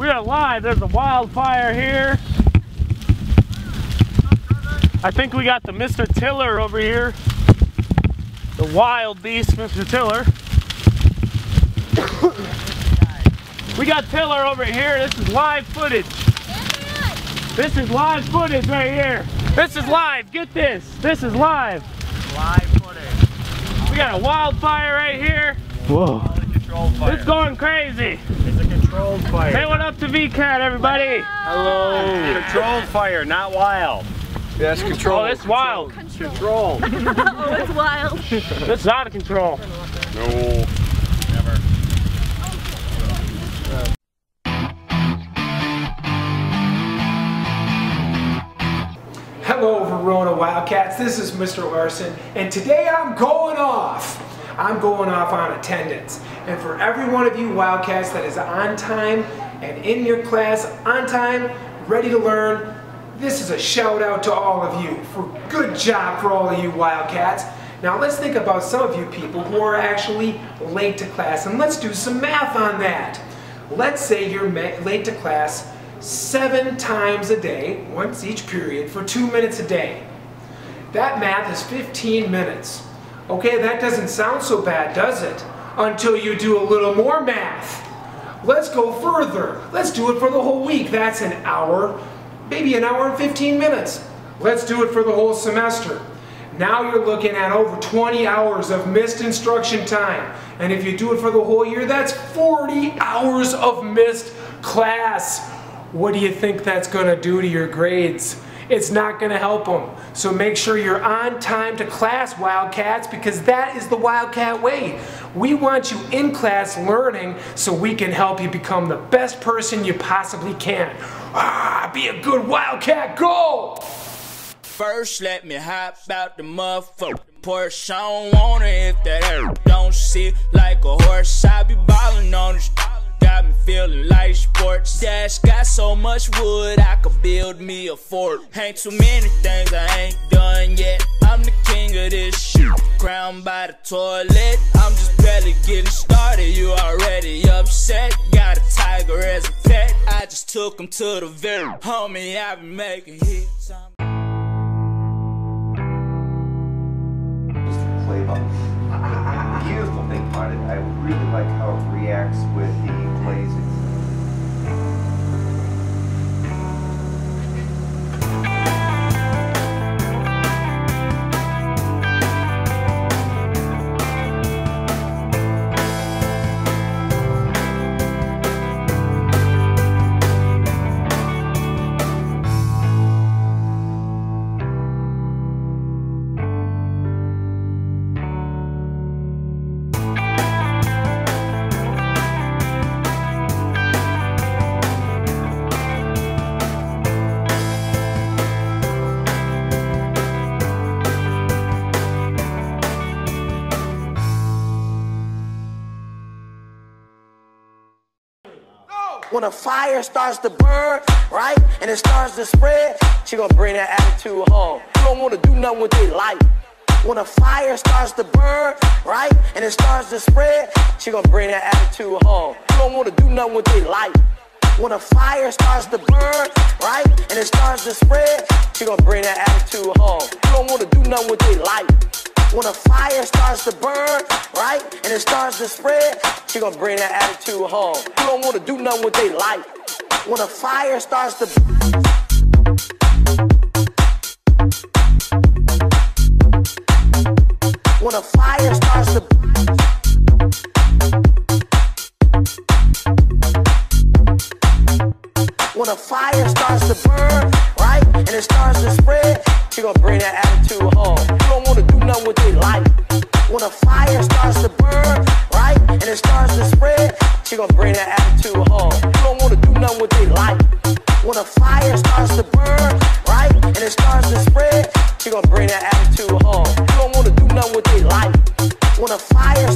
We are live. There's a wildfire here. I think we got the Mr. Tiller over here. The wild beast, Mr. Tiller. we got Tiller over here. This is live footage. This is live footage right here. This is live. Get this. This is live. Live footage. We got a wildfire right here. Whoa. It's going crazy. It's a controlled fire. Say what up to VCAT, everybody. Hello. Controlled fire, not wild. Yes, oh, control. Oh, it's wild. Controlled. oh, it's wild. That's not a control. No. Never. Hello, Verona Wildcats. This is Mr. Larson, and today I'm going off. I'm going off on attendance. And for every one of you Wildcats that is on time and in your class on time, ready to learn, this is a shout out to all of you for good job for all of you Wildcats. Now let's think about some of you people who are actually late to class and let's do some math on that. Let's say you're late to class seven times a day, once each period, for two minutes a day. That math is 15 minutes. Okay, that doesn't sound so bad, does it? Until you do a little more math. Let's go further. Let's do it for the whole week. That's an hour, maybe an hour and 15 minutes. Let's do it for the whole semester. Now you're looking at over 20 hours of missed instruction time. And if you do it for the whole year, that's 40 hours of missed class. What do you think that's going to do to your grades? It's not going to help them. So make sure you're on time to class, Wildcats, because that is the Wildcat way. We want you in class learning so we can help you become the best person you possibly can. Ah, be a good Wildcat, go! First, let me hop out the motherfucker. Porsche, I don't want it if that don't sit like a horse. I'll be ballin' on the got me feeling like sports. Dash got so much wood, I could build me a fort. Ain't too many things I ain't done yet. I'm the king of this shit. Crowned by the toilet. I'm just barely getting started. You already upset. Got a tiger as a pet. I just took him to the very homie. I've been making hits. Button. Beautiful thing about it, I really like how it reacts with the glazing. When a fire starts to burn, right, and it starts to spread, she gonna bring that attitude home. You don't wanna do nothing with their life. When a fire starts to burn, right, and it starts to spread, she gonna bring that attitude home. You don't wanna do nothing with their life. When a fire starts to burn, right, and it starts to spread, she gonna bring that attitude home. You don't wanna do nothing with their life. When a fire starts to burn, right, and it starts to spread, she gonna bring that attitude home. You don't wanna do nothing with their life. When a fire starts to When a fire starts to When a fire starts to burn, right, and it starts to spread, she gonna bring that attitude home. You don't wanna do nothing with their life. When a fire starts to burn, right, and it starts to spread, she gonna bring that attitude home. You don't wanna do nothing with their life. When a fire starts to burn, right, and it starts to spread, she gonna bring that attitude home. You don't wanna do nothing with their life. When a fire